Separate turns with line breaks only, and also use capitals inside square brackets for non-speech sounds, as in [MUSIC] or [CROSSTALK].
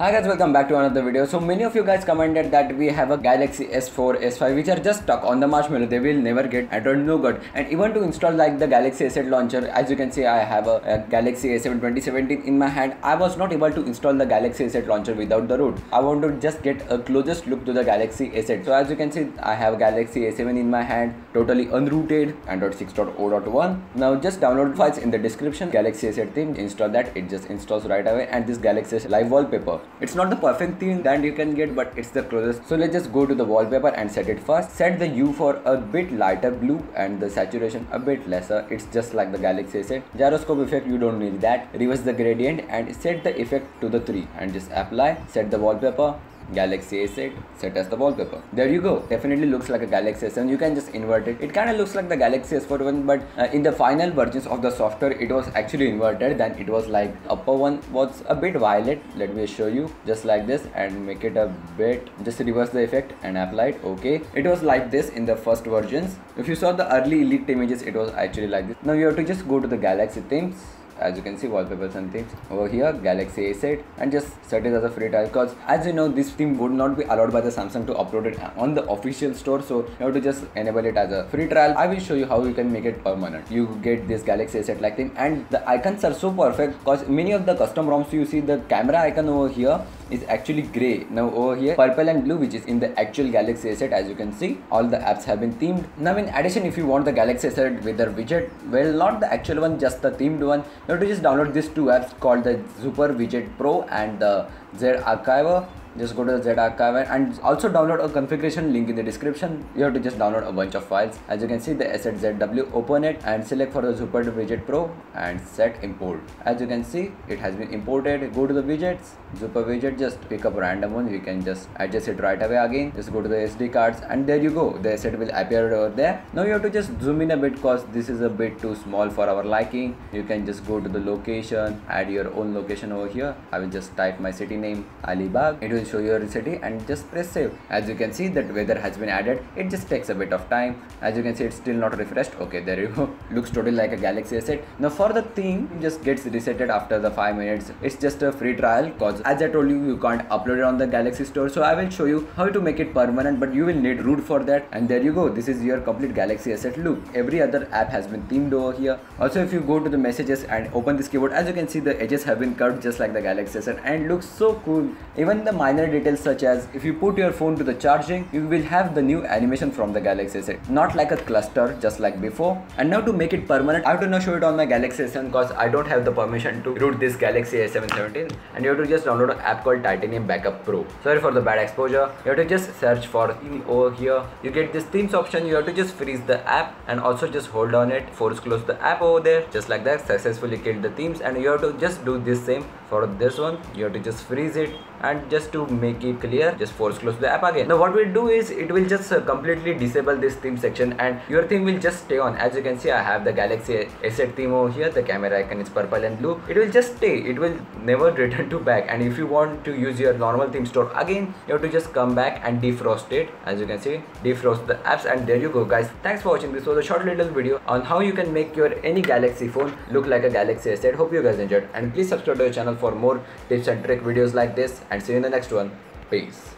Hi guys, welcome back to another video. So many of you guys commented that we have a Galaxy S4, S5 which are just stuck on the marshmallow. They will never get Android Nougat. And even to install like the Galaxy S8 launcher, as you can see, I have a, a Galaxy S7 2017 in my hand. I was not able to install the Galaxy S8 launcher without the root. I want to just get a closest look to the Galaxy S8. So as you can see, I have a Galaxy S7 in my hand, totally unrooted, Android 6.0.1. Now just download files in the description. Galaxy S8 theme, install that. It just installs right away. And this Galaxy S live wallpaper it's not the perfect thing that you can get but it's the closest. So let's just go to the wallpaper and set it first. Set the hue for a bit lighter blue and the saturation a bit lesser. It's just like the galaxy set gyroscope effect you don't need that. Reverse the gradient and set the effect to the 3 and just apply. Set the wallpaper Galaxy S8 set as the wallpaper. There you go. Definitely looks like a Galaxy S7. You can just invert it. It kind of looks like the Galaxy S4 one, but uh, in the final versions of the software, it was actually inverted. Then it was like upper one was a bit violet. Let me show you just like this and make it a bit. Just reverse the effect and apply it. Okay. It was like this in the first versions. If you saw the early leaked images, it was actually like this. Now you have to just go to the Galaxy themes as you can see wallpapers and things over here galaxy S8 and just set it as a free trial because as you know this theme would not be allowed by the samsung to upload it on the official store so you have to just enable it as a free trial. I will show you how you can make it permanent you get this galaxy S8 like thing and the icons are so perfect because many of the custom roms you see the camera icon over here is actually gray now over here purple and blue which is in the actual galaxy S8 as you can see all the apps have been themed. Now in addition if you want the galaxy S8 with the widget well not the actual one just the themed one you have to just download these two apps called the Zooper Widget Pro and the z archiver just go to the Z archive and also download a configuration link in the description. You have to just download a bunch of files. As you can see, the S8 ZW, open it and select for the Zooper Widget Pro and set import. As you can see, it has been imported. Go to the widgets, Zooper Widget, just pick up random one. You can just adjust it right away again. Just go to the SD cards and there you go. The S8 will appear over there. Now you have to just zoom in a bit because this is a bit too small for our liking. You can just go to the location, add your own location over here. I will just type my city name Alibag. It will show your city and just press save. As you can see that weather has been added. It just takes a bit of time. As you can see it's still not refreshed. Okay there you go. [LAUGHS] Looks totally like a galaxy S8. Now for the theme just gets resetted after the five minutes. It's just a free trial cause as i told you you can't upload it on the galaxy store. So i will show you how to make it permanent but you will need root for that. And there you go. This is your complete galaxy S8 look. Every other app has been themed over here. Also if you go to the messages and open this keyboard as you can see the edges have been curved just like the galaxy S8 and looks so cool. Even the minor details such as if you put your phone to the charging you will have the new animation from the Galaxy S8 not like a cluster just like before. And now to make it permanent I have to now show it on my Galaxy S7 because I don't have the permission to root this Galaxy S7 17 and you have to just download an app called Titanium Backup Pro. Sorry for the bad exposure. You have to just search for theme over here. You get this themes option. You have to just freeze the app and also just hold on it. Force close the app over there. Just like that successfully killed the themes. And you have to just do this same for this one. You have to just freeze it and just to make it clear just force close the app again. Now what we'll do is it will just uh, completely disable this theme section and your theme will just stay on. As you can see i have the galaxy S8 theme over here. The camera icon is purple and blue. It will just stay. It will never [LAUGHS] return to back. And if you want to use your normal theme store again you have to just come back and defrost it. As you can see defrost the apps and there you go guys. Thanks for watching. This was a short little video on how you can make your any galaxy phone look like a galaxy S8 hope you guys enjoyed. And please subscribe to the channel for more tips and trick videos like this and see you in the next one. Peace